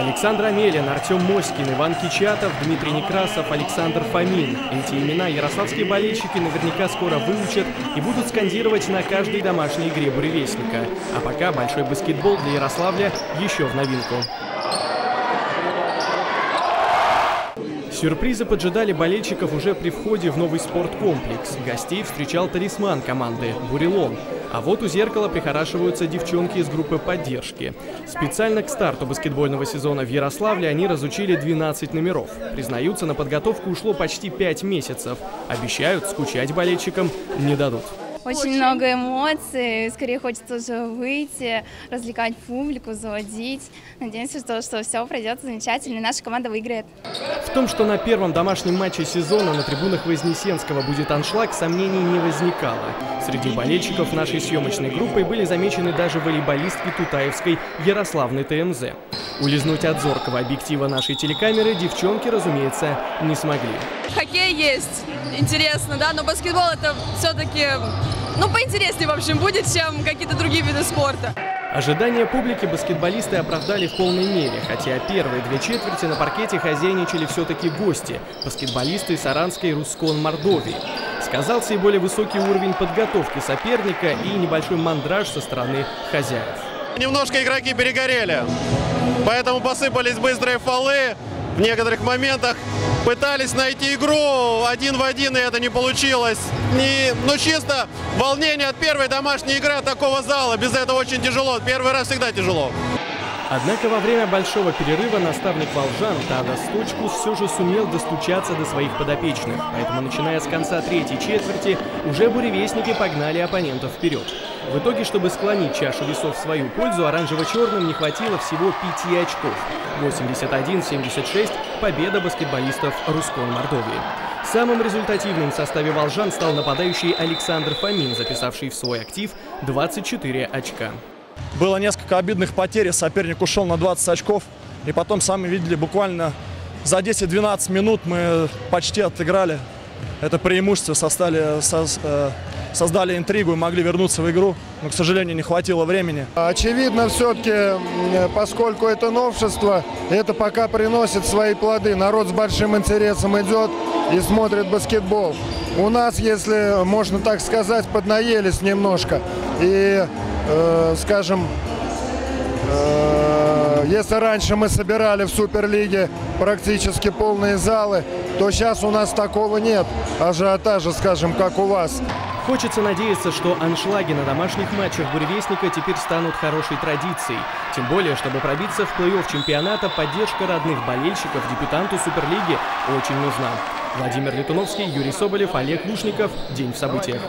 Александр Амелин, Артем Моськин, Иван Кичатов, Дмитрий Некрасов, Александр Фомин. Эти имена ярославские болельщики наверняка скоро выучат и будут скандировать на каждой домашней игре буревестника. А пока большой баскетбол для Ярославля еще в новинку. Сюрпризы поджидали болельщиков уже при входе в новый спорткомплекс. Гостей встречал талисман команды – Бурелон. А вот у зеркала прихорашиваются девчонки из группы поддержки. Специально к старту баскетбольного сезона в Ярославле они разучили 12 номеров. Признаются, на подготовку ушло почти 5 месяцев. Обещают, скучать болельщикам не дадут. Очень, много эмоций, скорее хочется уже выйти, развлекать публику, заводить. Надеемся, что, что все пройдет замечательно и наша команда выиграет. В том, что на первом домашнем матче сезона на трибунах Вознесенского будет аншлаг, сомнений не возникало. Среди болельщиков нашей съемочной группы были замечены даже волейболистки Тутаевской Ярославной ТМЗ. Улизнуть от зоркого объектива нашей телекамеры девчонки, разумеется, не смогли. Хоккей есть, интересно, да, но баскетбол это все-таки, ну, поинтереснее, в общем, будет, чем какие-то другие виды спорта. Ожидания публики баскетболисты оправдали в полной мере, хотя первые две четверти на паркете хозяйничали все-таки гости – баскетболисты Саранской Рускон Мордовии. Сказался и более высокий уровень подготовки соперника и небольшой мандраж со стороны хозяев. Немножко игроки перегорели, поэтому посыпались быстрые фолы в некоторых моментах пытались найти игру один в один, и это не получилось. Не, ну, чисто волнение от первой домашней игры от такого зала. Без этого очень тяжело. Первый раз всегда тяжело. Однако во время большого перерыва наставник волжан Тада Сточкус все же сумел достучаться до своих подопечных. Поэтому, начиная с конца третьей четверти, уже буревестники погнали оппонентов вперед. В итоге, чтобы склонить чашу весов в свою пользу, оранжево-черным не хватило всего пяти очков. 81-76 – победа баскетболистов Рускон Мордовии. Самым результативным в составе волжан стал нападающий Александр Фомин, записавший в свой актив 24 очка. Было несколько обидных потерь, соперник ушел на 20 очков. И потом, сами видели, буквально за 10-12 минут мы почти отыграли это преимущество, создали, э, создали интригу и могли вернуться в игру. Но, к сожалению, не хватило времени. Очевидно, все-таки, поскольку это новшество, это пока приносит свои плоды. Народ с большим интересом идет и смотрит баскетбол. У нас, если можно так сказать, поднаелись немножко. И э, скажем, э, если раньше мы собирали в Суперлиге практически полные залы, то сейчас у нас такого нет, ажиотажа, скажем, как у вас. Хочется надеяться, что аншлаги на домашних матчах «Буревестника» теперь станут хорошей традицией. Тем более, чтобы пробиться в плей-офф чемпионата, поддержка родных болельщиков дебютанту Суперлиги очень нужна. Владимир Летуновский, Юрий Соболев, Олег Лушников. День в событиях.